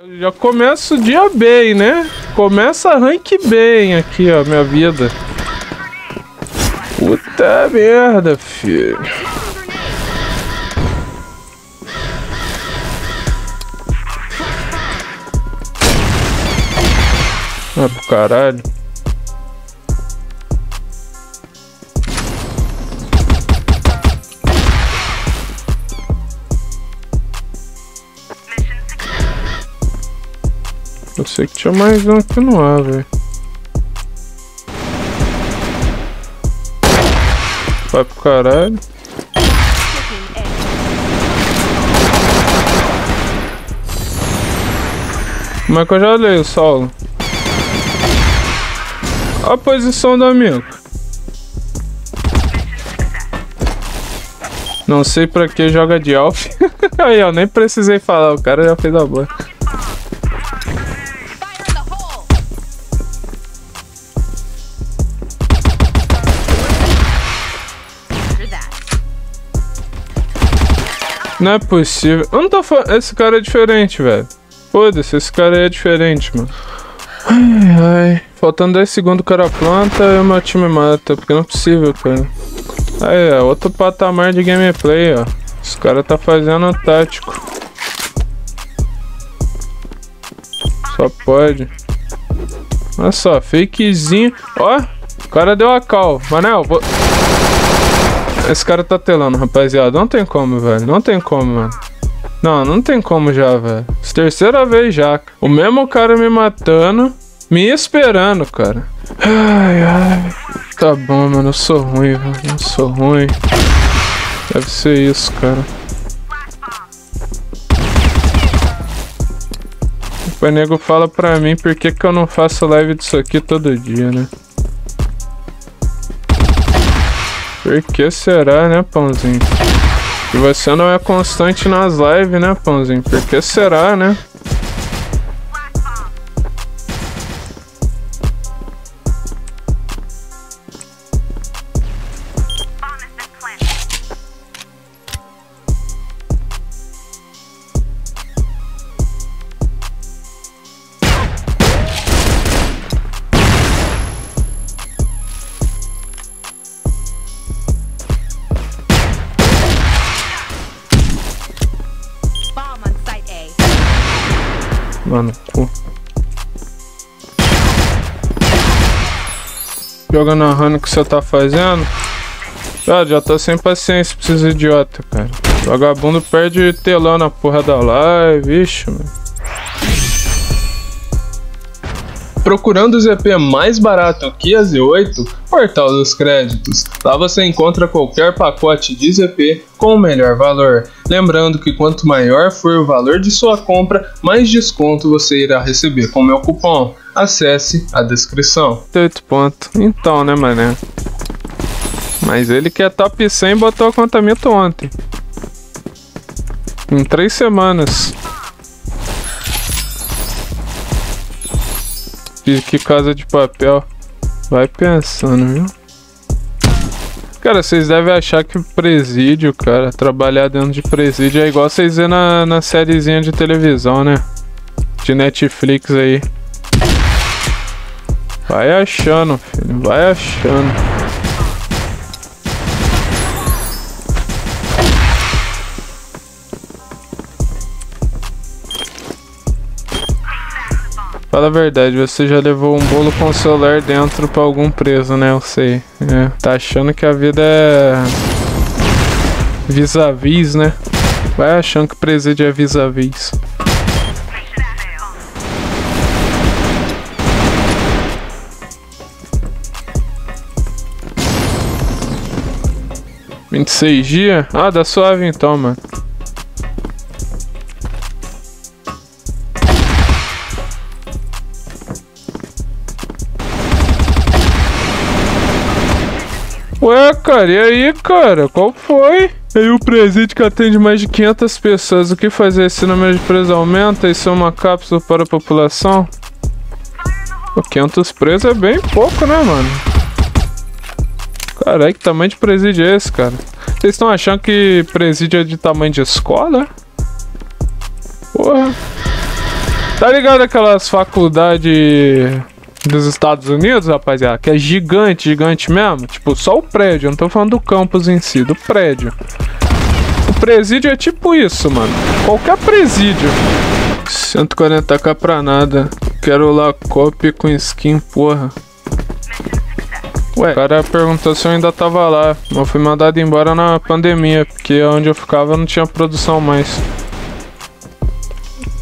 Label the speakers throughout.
Speaker 1: Já começa o dia bem, né? Começa rank bem aqui, ó, minha vida. Puta merda, filho. Ah, pro caralho. Eu sei que tinha mais um aqui no ar, velho. Vai pro caralho. Como é que eu já leio, solo? A posição do amigo. Não sei pra que joga de Alf. Aí, ó, nem precisei falar, o cara já fez a boa. Não é possível. Eu não tô falando. Esse cara é diferente, velho. Foda-se, esse cara é diferente, mano. Ai, ai. Faltando 10 segundos o cara planta e o meu time mata. Porque não é possível, cara. Aí, é outro patamar de gameplay, ó. Esse cara tá fazendo tático. Só pode. Olha só, fakezinho. Ó, o cara deu a cal. Manel, vou... Esse cara tá telando, rapaziada. Não tem como, velho. Não tem como, mano. Não, não tem como já, velho. Terceira vez já. O mesmo cara me matando, me esperando, cara. Ai, ai. Tá bom, mano. Eu sou ruim, velho. Eu sou ruim. Deve ser isso, cara. O nego fala pra mim por que, que eu não faço live disso aqui todo dia, né? Por que será, né, Pãozinho? E você não é constante nas lives, né, Pãozinho? Por que será, né? Jogando a run que você tá fazendo. Já, já tô sem paciência pra esses idiota, cara. Vagabundo perde telão na porra da live, vixe, mano.
Speaker 2: Procurando o ZP mais barato que a Z8? Portal dos Créditos. Lá você encontra qualquer pacote de ZP com o melhor valor. Lembrando que quanto maior for o valor de sua compra, mais desconto você irá receber com meu cupom. Acesse a descrição.
Speaker 1: 8 pontos. Então, né, mané? Mas ele que é top 100 botou o contamento ontem. Em 3 semanas. Que casa de papel. Vai pensando, viu? Cara, vocês devem achar que presídio, cara, trabalhar dentro de presídio é igual vocês vêem na, na sériezinha de televisão, né? De Netflix aí. Vai achando, filho, vai achando. Fala a verdade, você já levou um bolo com celular dentro pra algum preso, né? Eu sei. É. Tá achando que a vida é. vis-a-vis, -vis, né? Vai achando que presídio é vis-a-vis. -vis. Vinte e seis dias? Ah, dá suave então, mano. Cara, e aí, cara? Qual foi? Aí o presídio que atende mais de 500 pessoas, o que fazer? Esse número de presos aumenta? Isso é uma cápsula para a população? Pô, 500 presos é bem pouco, né, mano? Caralho, que tamanho de presídio é esse, cara? Vocês estão achando que presídio é de tamanho de escola? Porra. Tá ligado aquelas faculdades dos Estados Unidos, rapaziada? Que é gigante, gigante mesmo. Tipo, só o prédio. Eu não tô falando do campus em si, do prédio. O presídio é tipo isso, mano. Qualquer presídio. 140k pra nada. Quero lá copy com skin, porra. Ué, o cara perguntou se eu ainda tava lá. Eu fui mandado embora na pandemia, porque onde eu ficava não tinha produção mais.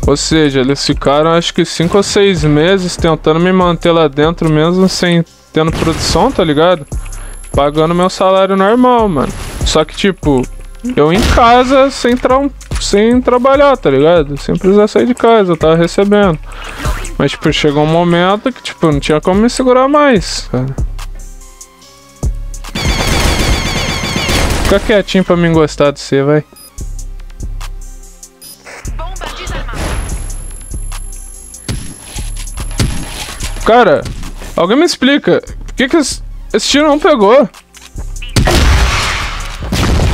Speaker 1: Ou seja, eles ficaram acho que 5 ou 6 meses tentando me manter lá dentro mesmo sem tendo produção, tá ligado? Pagando meu salário normal, mano. Só que tipo, eu em casa sem, tra sem trabalhar, tá ligado? Sem precisar sair de casa, eu tava recebendo. Mas tipo, chegou um momento que tipo, não tinha como me segurar mais, cara. Fica quietinho pra mim gostar de você, vai. Cara, alguém me explica. Por que, que esse, esse tiro não pegou?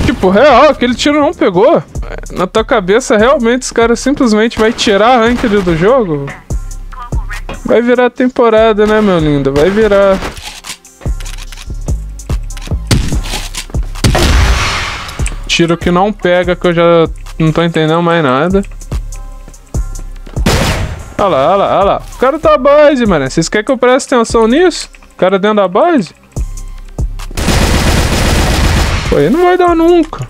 Speaker 1: Tipo, real, aquele tiro não pegou. Na tua cabeça, realmente, esse cara simplesmente vai tirar a ranked do jogo? Vai virar temporada, né, meu lindo? Vai virar. Tiro que não pega, que eu já não tô entendendo mais nada. Olha lá, olha lá, olha lá. O cara tá base, mano. Vocês querem que eu preste atenção nisso? O cara dentro da base? Pô, aí não vai dar nunca.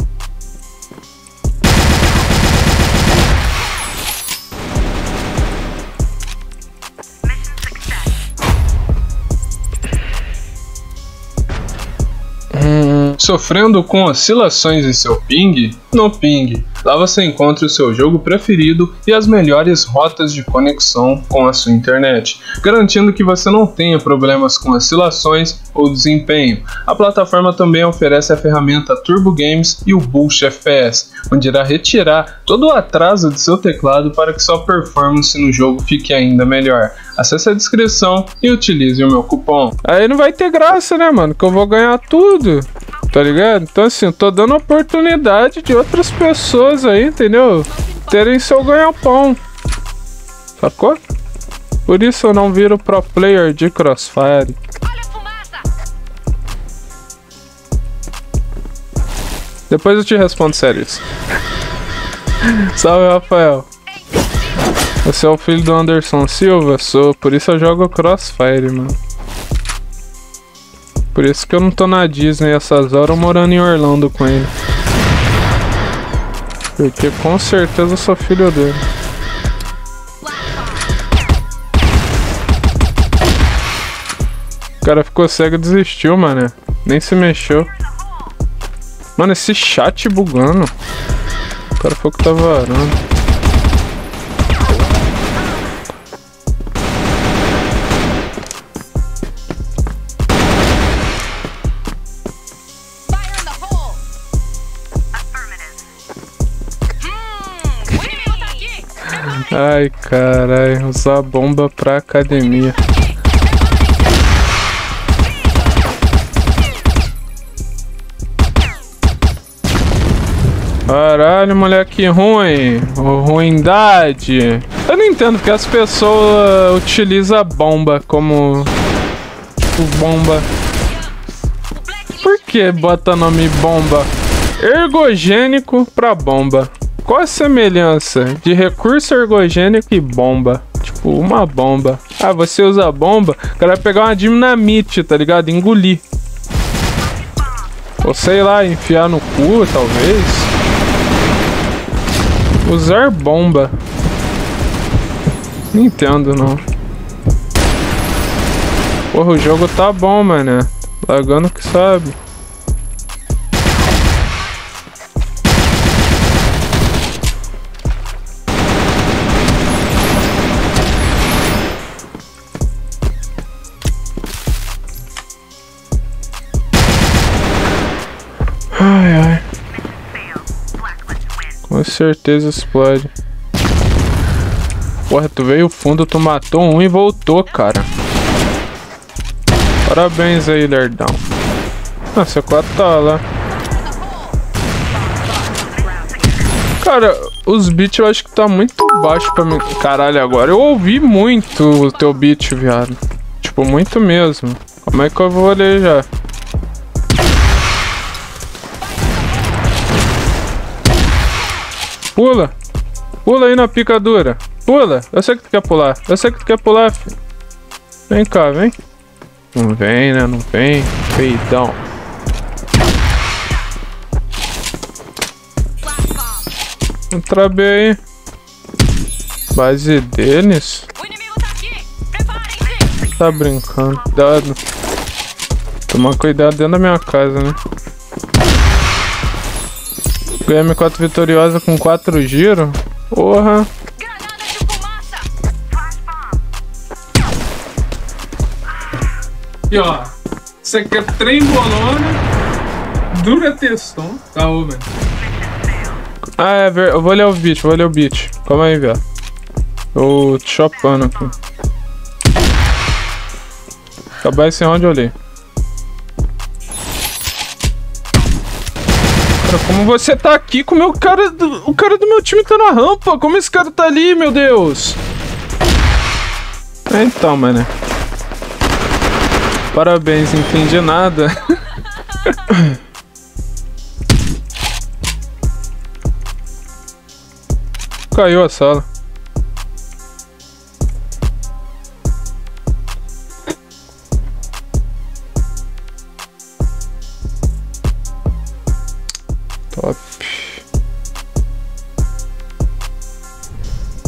Speaker 2: Sofrendo com oscilações em seu ping? No Ping. Lá você encontra o seu jogo preferido e as melhores rotas de conexão com a sua internet, garantindo que você não tenha problemas com oscilações ou desempenho. A plataforma também oferece a ferramenta Turbo Games e o Boost FPS, onde irá retirar todo o atraso de seu teclado para que sua performance no jogo fique ainda melhor. Acesse a descrição e utilize o meu cupom.
Speaker 1: Aí não vai ter graça, né, mano? Que eu vou ganhar tudo tá ligado? Então assim, eu tô dando oportunidade de outras pessoas aí, entendeu? Terem seu ganha-pão. Sacou? Por isso eu não viro pro player de Crossfire. Depois eu te respondo sério isso. Salve, Rafael. Você é o filho do Anderson Silva? Sou, por isso eu jogo Crossfire, mano. Por isso que eu não tô na Disney essas horas morando em Orlando com ele. Porque com certeza eu sou filho dele. O cara ficou cego e desistiu, mano. Nem se mexeu. Mano, esse chat bugando. O cara falou que tá varando. Ai, carai, usar bomba pra academia. Caralho, moleque ruim. Ruindade. Eu não entendo porque as pessoas utilizam bomba como. Tipo, bomba. Por que bota nome bomba? Ergogênico pra bomba. Qual a semelhança de recurso ergogênico e bomba? Tipo, uma bomba. Ah, você usa bomba, o cara vai pegar uma dinamite, tá ligado? Engolir. Ou sei lá, enfiar no cu, talvez. Usar bomba. Não entendo, não. Porra, o jogo tá bom, mano. Lagando que sabe. Com certeza explode. Porra, tu veio fundo, tu matou um e voltou, cara. Parabéns aí, lerdão. Ah, seu 4 tá lá. Cara, os beats eu acho que tá muito baixo pra mim. Caralho, agora eu ouvi muito o teu beat, viado. Tipo, muito mesmo. Como é que eu vou ler já? Pula. Pula aí na picadura. Pula. Eu sei que tu quer pular. Eu sei que tu quer pular, filho. Vem cá, vem. Não vem, né? Não vem. Feitão. Entra bem aí. Base deles? Tá brincando. Cuidado. Tomar cuidado dentro da minha casa, né? M4 vitoriosa com 4 giros. Porra. E ó, isso aqui é trem bolona, dura textão. Tá, velho. Ah, é ver... Eu vou ler o beat, vou ler o beat. Calma aí, velho. Tô chopando aqui. Acabar esse round eu li. Como você tá aqui com o meu cara... Do... O cara do meu time tá na rampa. Como esse cara tá ali, meu Deus? Então, mano. Parabéns, entendi nada. Caiu a sala.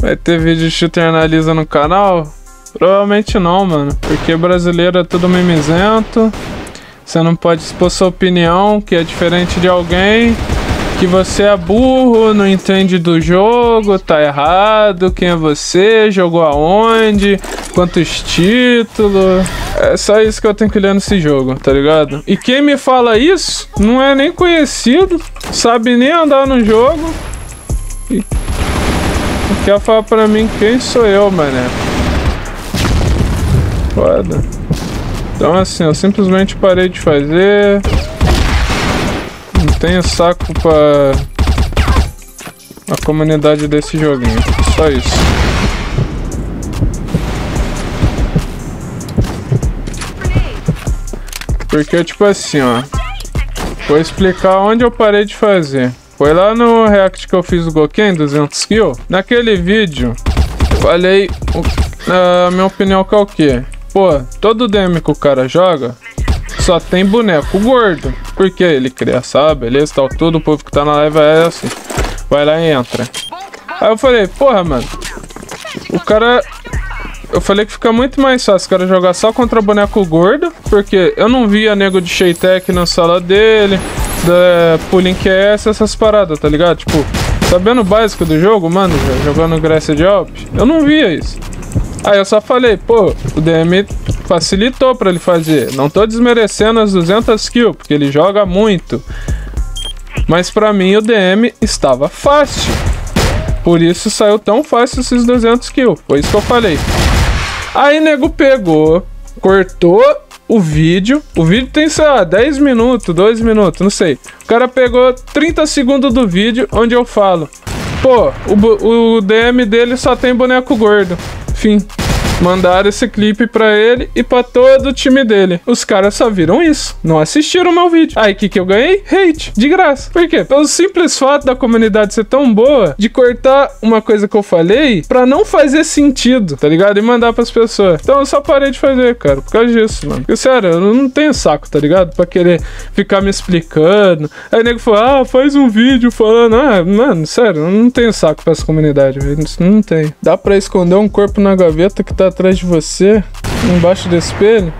Speaker 1: Vai ter vídeo de shooter analisa no canal? Provavelmente não, mano. Porque brasileiro é tudo mimizento. Você não pode expor sua opinião, que é diferente de alguém que você é burro, não entende do jogo, tá errado, quem é você, jogou aonde, quantos títulos. É só isso que eu tenho que ler nesse jogo, tá ligado? E quem me fala isso não é nem conhecido, sabe nem andar no jogo. E quer falar pra mim quem sou eu, mané. Foda. Então assim, eu simplesmente parei de fazer tenho saco pra a comunidade desse joguinho. Só isso. Porque, tipo assim, ó. Vou explicar onde eu parei de fazer. Foi lá no react que eu fiz do Goken, 200 kills. Naquele vídeo, falei a minha opinião que é o quê? Pô, todo DM que o cara joga, só tem boneco gordo. Porque ele cria, sabe? Beleza, tal, tudo. O povo que tá na live é assim. Vai lá e entra. Aí eu falei, porra, mano. O cara. Eu falei que fica muito mais fácil o cara jogar só contra boneco gordo. Porque eu não via nego de Shaytech na sala dele. Da Pulling QS, essas paradas, tá ligado? Tipo, sabendo o básico do jogo, mano, jogando Grécia de Alp, eu não via isso. Aí eu só falei, pô, o DM facilitou para ele fazer. Não tô desmerecendo as 200 kills, porque ele joga muito. Mas para mim o DM estava fácil. Por isso saiu tão fácil esses 200 kills. Foi isso que eu falei. Aí nego pegou, cortou o vídeo. O vídeo tem, sei lá, 10 minutos, 2 minutos, não sei. O cara pegou 30 segundos do vídeo onde eu falo. Pô, o, o DM dele só tem boneco gordo. Fim. Mandaram esse clipe pra ele e pra todo o time dele. Os caras só viram isso, não assistiram meu vídeo. Aí o que, que eu ganhei? Hate, de graça. Por quê? Pelo simples fato da comunidade ser tão boa de cortar uma coisa que eu falei pra não fazer sentido, tá ligado? E mandar pras pessoas. Então eu só parei de fazer, cara, por causa disso, mano. Porque, sério, eu não tenho saco, tá ligado? Pra querer ficar me explicando. Aí o nego falou, ah, faz um vídeo falando. Ah, mano, sério, eu não tenho saco pra essa comunidade. Não tem. Dá pra esconder um corpo na gaveta que tá atrás de você, embaixo do espelho.